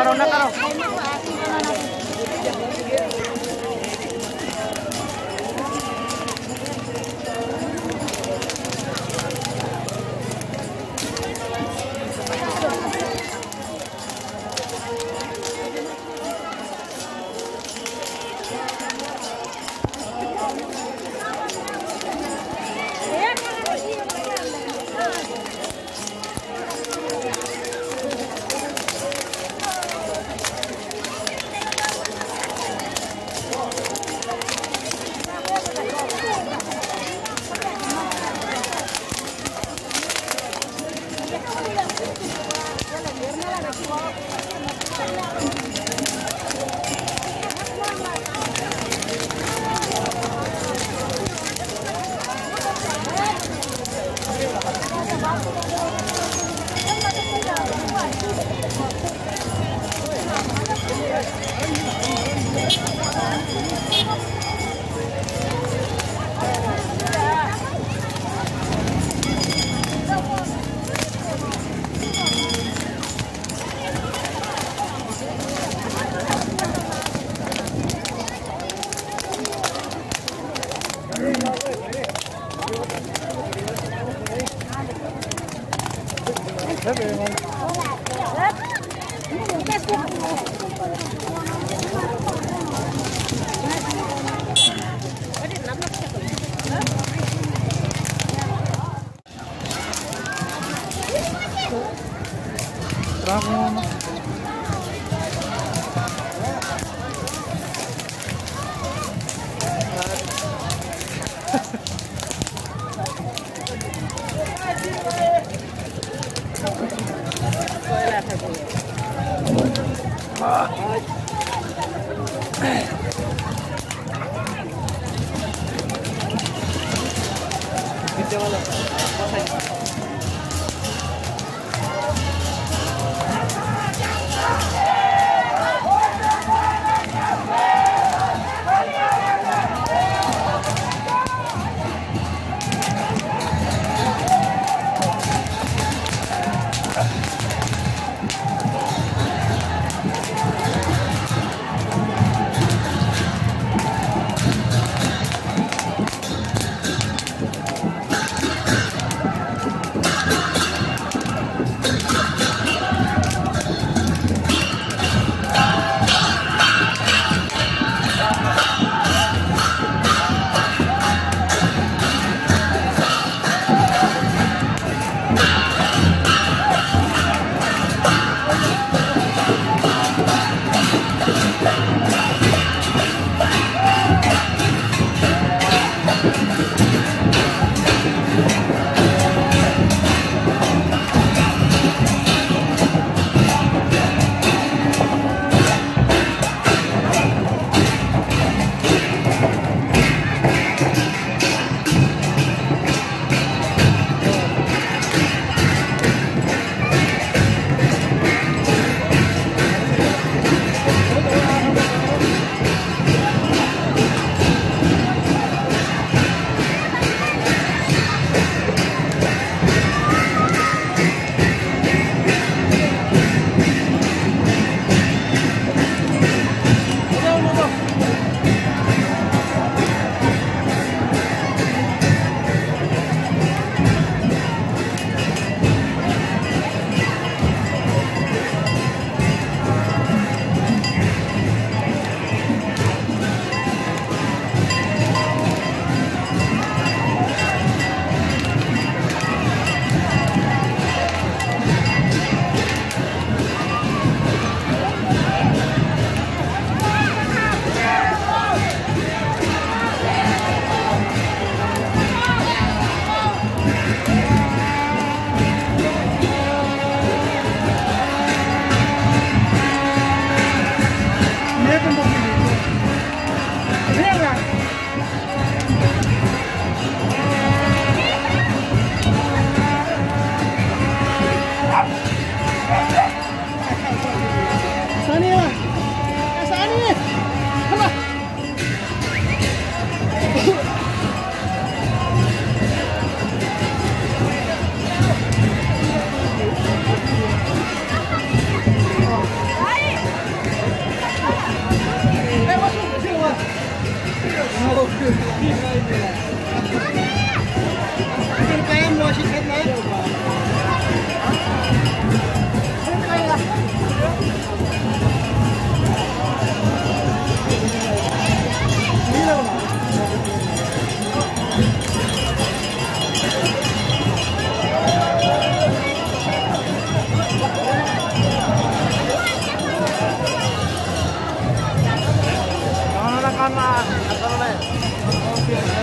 करो ना करो Rất. Cái bác Ah. Yeah. Gracias.